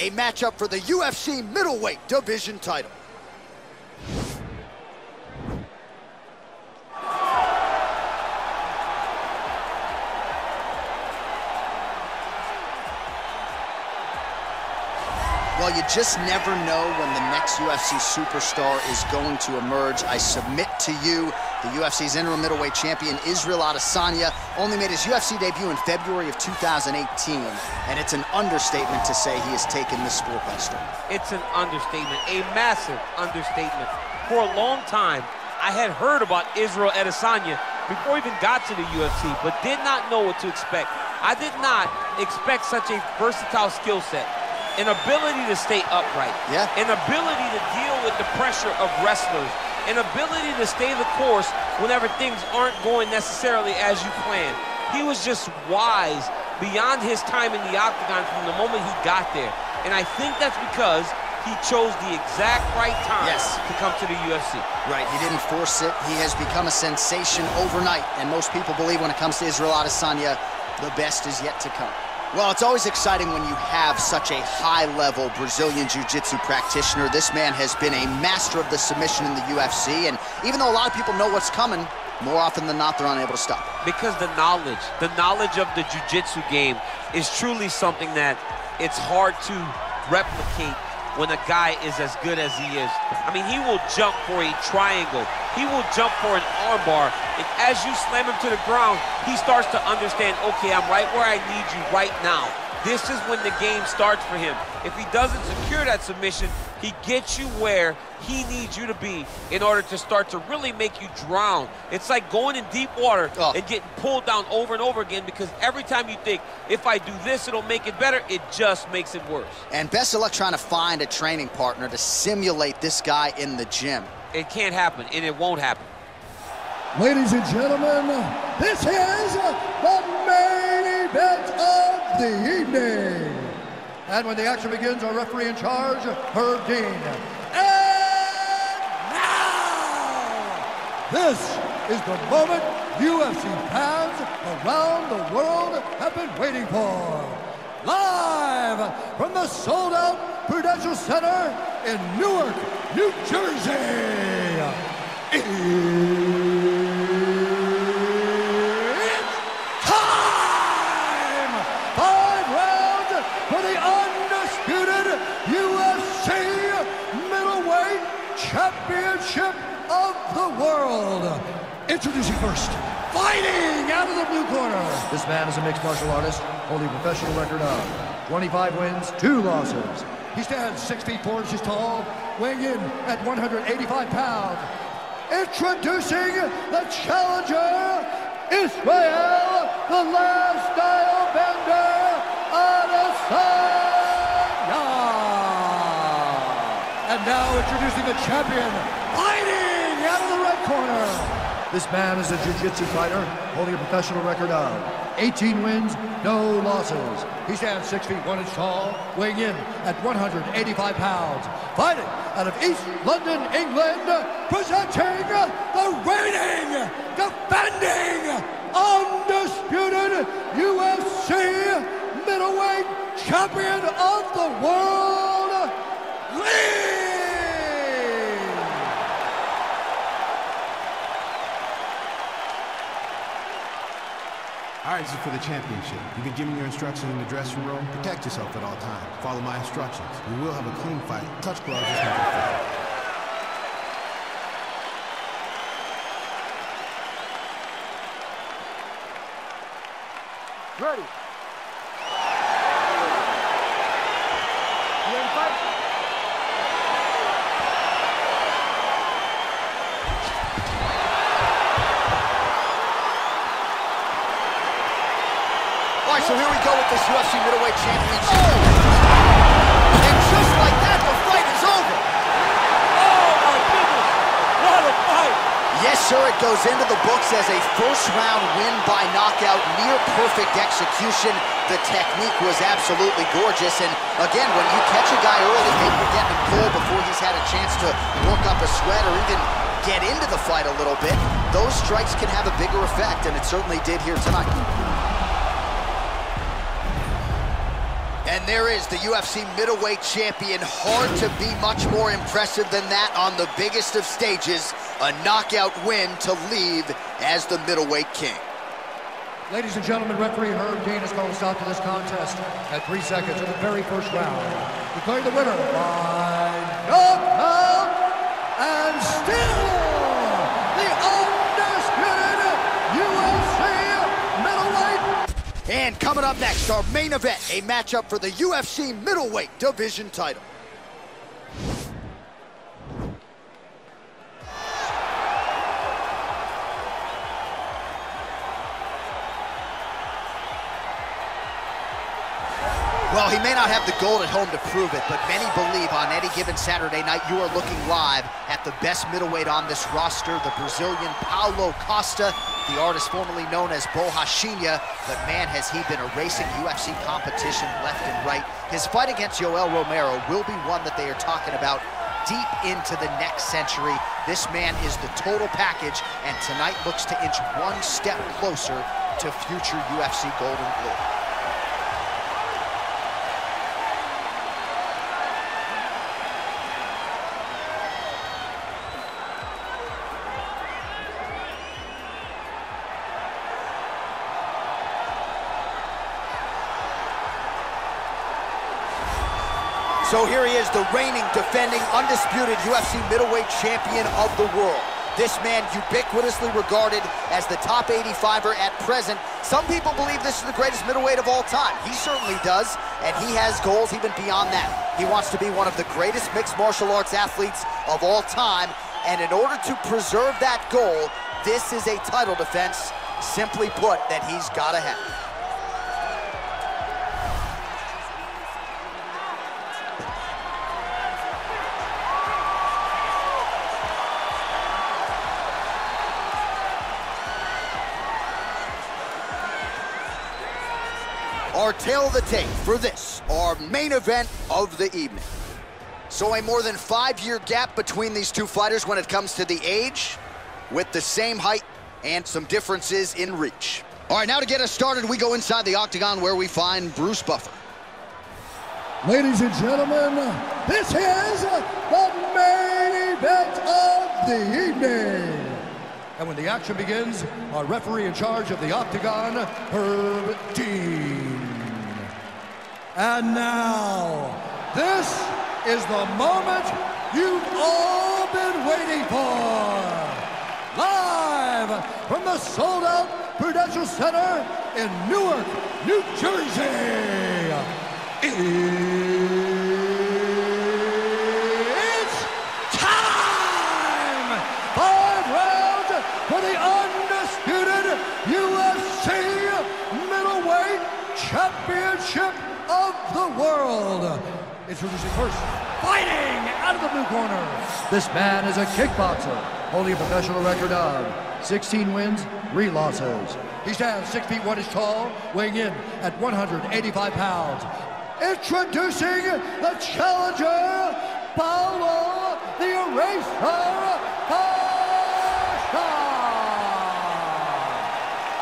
a matchup for the UFC middleweight division title. Just never know when the next UFC superstar is going to emerge. I submit to you, the UFC's interim middleweight champion, Israel Adesanya, only made his UFC debut in February of 2018, and it's an understatement to say he has taken this sport by storm. It's an understatement, a massive understatement. For a long time, I had heard about Israel Adesanya before even got to the UFC, but did not know what to expect. I did not expect such a versatile skill set an ability to stay upright, yeah. an ability to deal with the pressure of wrestlers, an ability to stay the course whenever things aren't going necessarily as you planned. He was just wise beyond his time in the octagon from the moment he got there. And I think that's because he chose the exact right time yes. to come to the UFC. Right, he didn't force it. He has become a sensation overnight. And most people believe when it comes to Israel Adesanya, the best is yet to come. Well, it's always exciting when you have such a high-level Brazilian Jiu-Jitsu practitioner. This man has been a master of the submission in the UFC, and even though a lot of people know what's coming, more often than not, they're unable to stop. Because the knowledge, the knowledge of the Jiu-Jitsu game is truly something that it's hard to replicate when a guy is as good as he is. I mean, he will jump for a triangle. He will jump for an armbar. And as you slam him to the ground, he starts to understand, okay, I'm right where I need you right now. This is when the game starts for him. If he doesn't secure that submission, he gets you where he needs you to be in order to start to really make you drown. It's like going in deep water oh. and getting pulled down over and over again because every time you think, if I do this, it'll make it better, it just makes it worse. And best of luck trying to find a training partner to simulate this guy in the gym. It can't happen, and it won't happen. Ladies and gentlemen, this is the main event of the evening. And when the action begins, our referee in charge, Herb Dean. And now, this is the moment UFC fans around the world have been waiting for. Live from the sold-out Prudential Center in Newark, New Jersey. Come! Fight round for the undisputed UFC Middleweight Championship of the World. Introducing first, fighting out of the blue corner. This man is a mixed martial artist, holding a professional record of 25 wins, 2 losses. He stands 6 feet 4 inches tall, weighing in at 185 pounds. Introducing the challenger, Israel, the last style bender, Adesanya. And now introducing the champion, fighting out of the red corner. This man is a jiu-jitsu fighter holding a professional record of 18 wins, no losses. He stands 6 feet 1 inch tall, weighing in at 185 pounds. Fighting out of East London, England, presenting the reigning, defending, undisputed UFC middleweight champion of the world, Lee! All right, this is for the championship. You've been given your instructions in the dressing room. Protect yourself at all times. Follow my instructions. You will have a clean fight. Touch gloves is fair. Ready. Goes into the books as a first-round win by knockout, near-perfect execution. The technique was absolutely gorgeous, and again, when you catch a guy early, maybe you're getting him cold before he's had a chance to work up a sweat or even get into the fight a little bit, those strikes can have a bigger effect, and it certainly did here tonight. And there is the UFC middleweight champion. Hard to be much more impressive than that on the biggest of stages. A knockout win to leave as the middleweight king. Ladies and gentlemen, referee Herb Dean has called a stop to this contest at three seconds of the very first round. Declaring the winner by knockout and still And coming up next, our main event, a matchup for the UFC middleweight division title. May not have the gold at home to prove it, but many believe on any given Saturday night you are looking live at the best middleweight on this roster, the Brazilian Paulo Costa, the artist formerly known as Borrachinha, but man, has he been erasing UFC competition left and right. His fight against Yoel Romero will be one that they are talking about deep into the next century. This man is the total package, and tonight looks to inch one step closer to future UFC Golden Glory. So here he is, the reigning, defending, undisputed UFC middleweight champion of the world. This man ubiquitously regarded as the top 85er at present. Some people believe this is the greatest middleweight of all time. He certainly does, and he has goals even beyond that. He wants to be one of the greatest mixed martial arts athletes of all time, and in order to preserve that goal, this is a title defense, simply put, that he's got to have. Of the tape for this, our main event of the evening. So a more than five-year gap between these two fighters when it comes to the age, with the same height and some differences in reach. All right, now to get us started, we go inside the octagon where we find Bruce Buffer. Ladies and gentlemen, this is the main event of the evening. And when the action begins, our referee in charge of the octagon, Herb Dean. And now, this is the moment you've all been waiting for. Live from the sold-out Prudential Center in Newark, New Jersey. It's time! Five rounds for the undisputed UFC middleweight championship of the world. Introducing first, fighting out of the blue corner. This man is a kickboxer, holding a professional record of 16 wins, 3 losses. He stands 6 feet 1 inch tall, weighing in at 185 pounds. Introducing the challenger, Paulo the Eraser.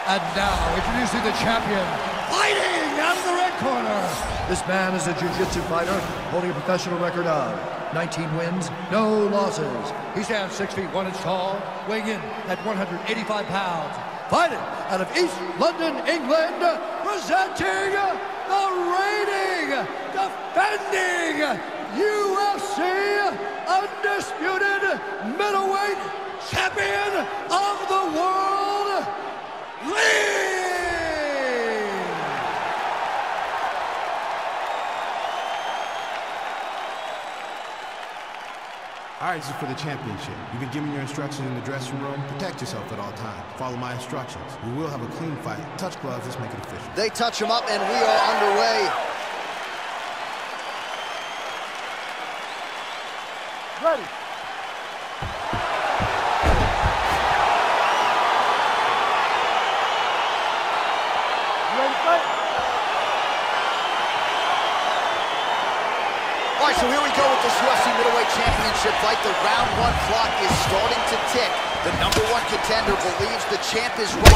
And now, introducing the champion, fighting out of the red corner. This man is a jiu-jitsu fighter holding a professional record of 19 wins, no losses. He stands 6 feet 1 inch tall, weighing in at 185 pounds. Fighting out of East London, England, presenting the reigning, defending UFC undisputed middleweight champion of the world, Lee! All right, this is for the championship. You've been given your instructions in the dressing room. Protect yourself at all times. Follow my instructions. We will have a clean fight. Touch gloves. Let's make it official. They touch him up, and we are underway. Ready. Ready the champ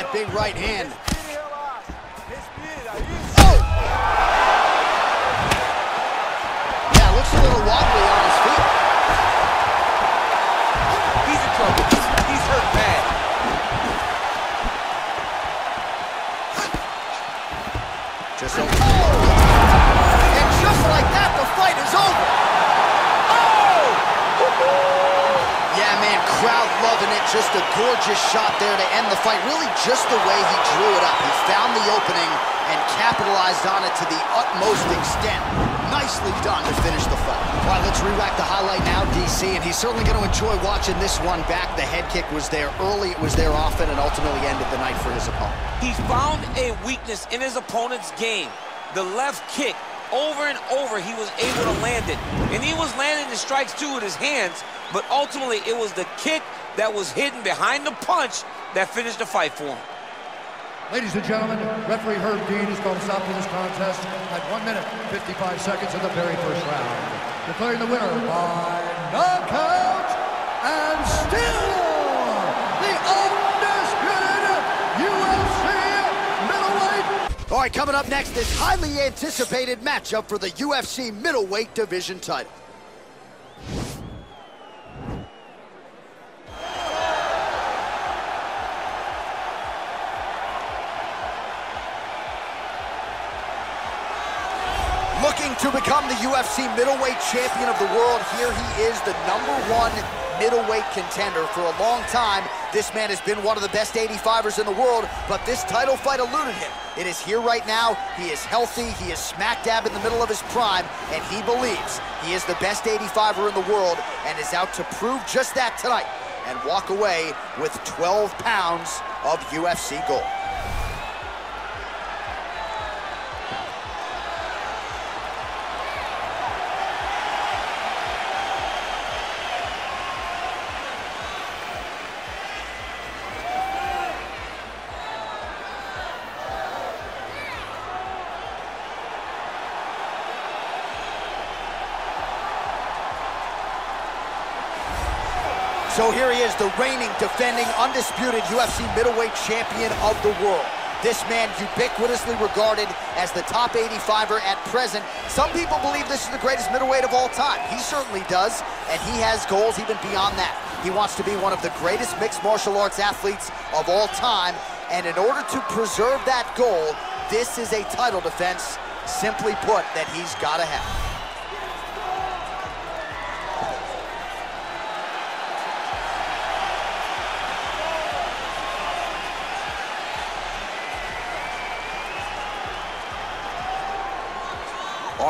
that big right hand. Just a gorgeous shot there to end the fight. Really just the way he drew it up. He found the opening and capitalized on it to the utmost extent. Nicely done to finish the fight. All right, let's re-rack the highlight now, DC, and he's certainly going to enjoy watching this one back. The head kick was there early, it was there often, and ultimately ended the night for his opponent. He found a weakness in his opponent's game. The left kick, over and over, he was able to land it. And he was landing the strikes too with his hands, but ultimately it was the kick that was hidden behind the punch that finished the fight for him. Ladies and gentlemen, referee Herb Dean has called a stop to this contest at 1 minute 55 seconds of the very first round. Declaring the winner by knockout and still the undisputed UFC middleweight All right, coming up next, this highly anticipated matchup for the UFC middleweight division title. To become the UFC middleweight champion of the world, here he is, the number one middleweight contender. For a long time, this man has been one of the best 85ers in the world, but this title fight eluded him. It is here right now. He is healthy. He is smack dab in the middle of his prime, and he believes he is the best 85er in the world and is out to prove just that tonight and walk away with 12 pounds of UFC gold. So here he is, the reigning, defending, undisputed UFC middleweight champion of the world. This man ubiquitously regarded as the top 85er at present. Some people believe this is the greatest middleweight of all time. He certainly does, and he has goals even beyond that. He wants to be one of the greatest mixed martial arts athletes of all time, and in order to preserve that goal, this is a title defense, simply put, that he's got to have.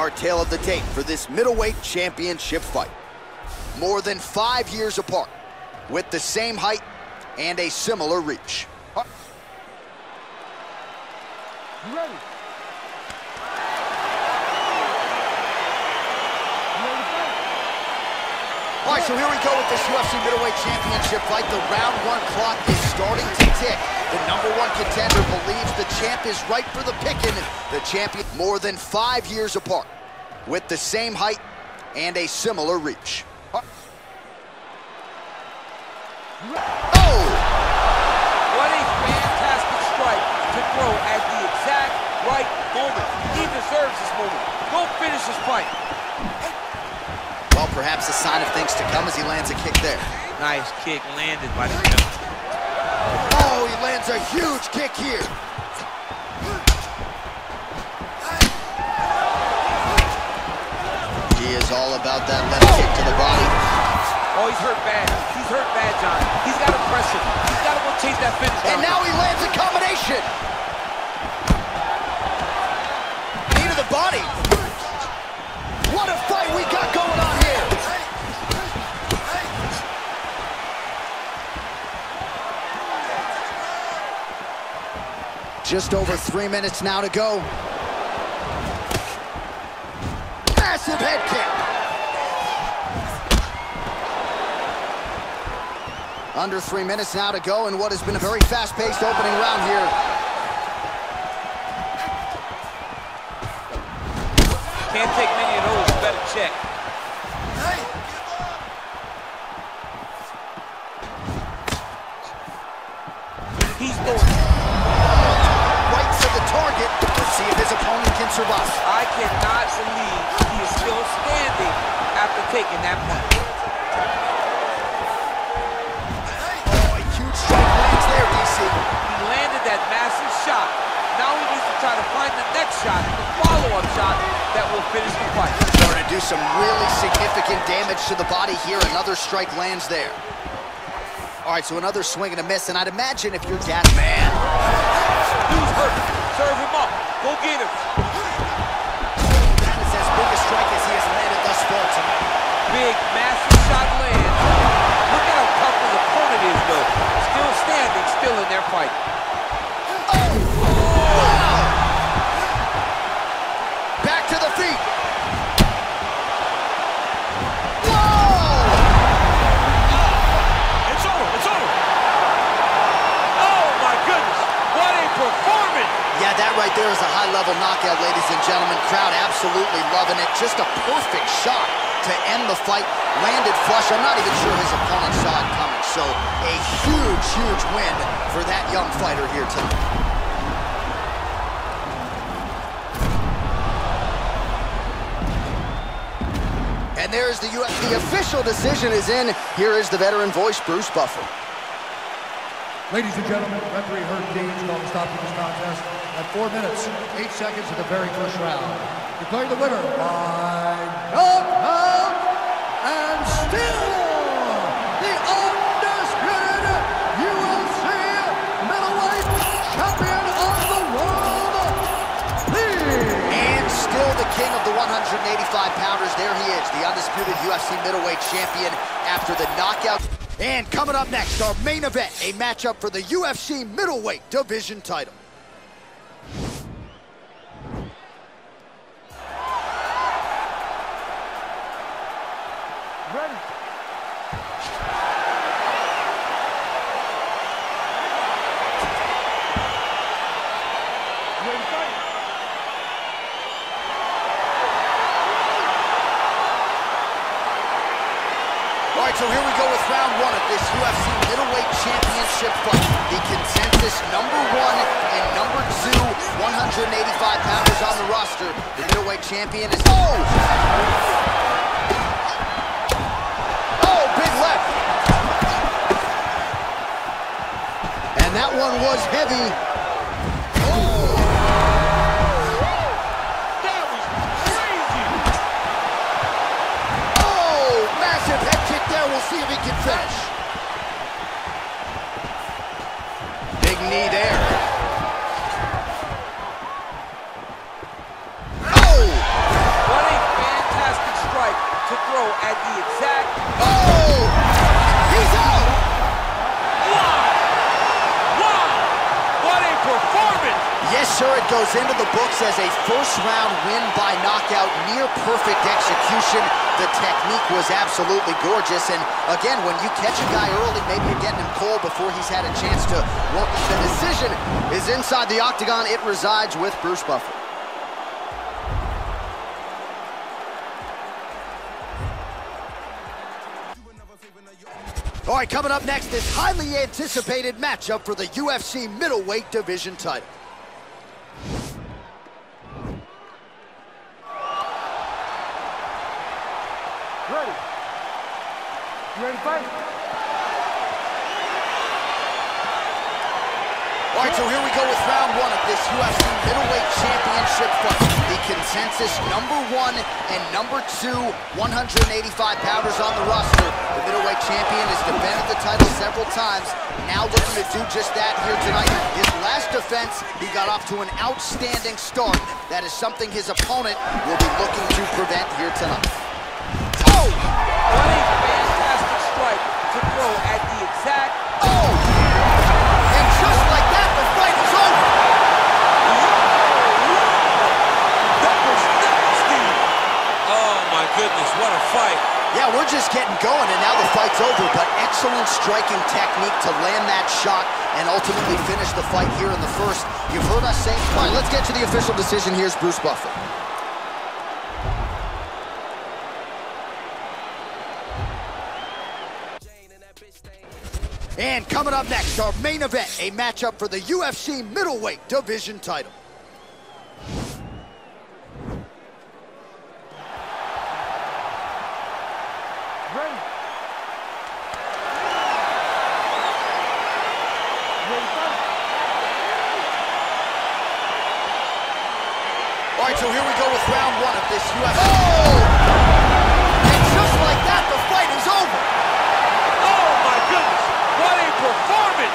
Our tale of the tape for this middleweight championship fight. More than five years apart, with the same height and a similar reach. You ready? All right, so here we go with this UFC middleweight championship fight. The round one clock is starting to tick. The number one contender believes the champ is right for the picking. The champion more than five years apart, with the same height and a similar reach. Oh! What a fantastic strike to throw at the exact right moment. He deserves this moment. Go finish this fight. Well, perhaps a sign of things to come as he lands a kick there. Nice kick landed by the jump. Oh, lands a huge kick here. He is all about that left kick to the body. Oh, he's hurt bad. He's hurt bad, John. He's got to press it. He's got to go chase that finish And now he lands a combination. Knee to the body. Just over three minutes now to go. Massive head kick. Under three minutes now to go in what has been a very fast-paced opening round here. Can't take many of those, better check. Will finish the fight. Starting to do some really significant damage to the body here. Another strike lands there. All right, so another swing and a miss, and I'd imagine if you're gas man, He's hurt. Serve him up. Go get him. Right there is a high-level knockout, ladies and gentlemen. Crowd absolutely loving it. Just a perfect shot to end the fight. Landed flush. I'm not even sure his opponent saw it coming. So a huge, huge win for that young fighter here tonight. And there's the U The official decision is in. Here is the veteran voice, Bruce Buffer. Ladies and gentlemen, referee Herb Deans called a stop to this contest at 4 minutes, 8 seconds of the very first round. Declaring the winner by knockout and still the undisputed UFC middleweight champion of the world, Lee And still the king of the 185 pounders. There he is, the undisputed UFC middleweight champion after the knockout. And coming up next, our main event, a matchup for the UFC middleweight division title. Was heavy. It goes into the books as a first-round win by knockout, near perfect execution. The technique was absolutely gorgeous, and again, when you catch a guy early, maybe you're getting him cold before he's had a chance to work. The decision is inside the octagon. It resides with Bruce Buffer. All right, coming up next, this highly anticipated matchup for the UFC middleweight division title. Ready. You ready to fight? All right, so here we go with round one of this UFC middleweight championship fight. The consensus number one and number two 185 pounders on the roster. The middleweight champion has defended the title several times. Now looking to do just that here tonight. His last defense, he got off to an outstanding start. That is something his opponent will be looking to prevent here tonight. Oh! To throw at the exact Oh! And just like that, the fight is over. That was nasty! Oh my goodness, what a fight. Yeah, we're just getting going, and now the fight's over, but excellent striking technique to land that shot and ultimately finish the fight here in the first. You've heard us say, all right, let's get to the official decision. Here's Bruce Buffer. And coming up next, our main event, a matchup for the UFC middleweight division title. Ready? Ready, fight? All right, so here we go with round one of this UFC. Oh! And just like that, the fight is over. Oh, my goodness. What a performance.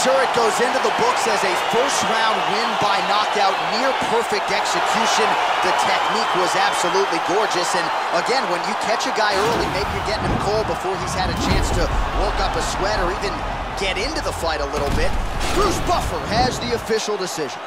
Sir, it goes into the books as a first-round win by knockout, near-perfect execution. The technique was absolutely gorgeous, and again, when you catch a guy early, maybe you're getting him cold before he's had a chance to work up a sweat or even get into the fight a little bit. Bruce Buffer has the official decision.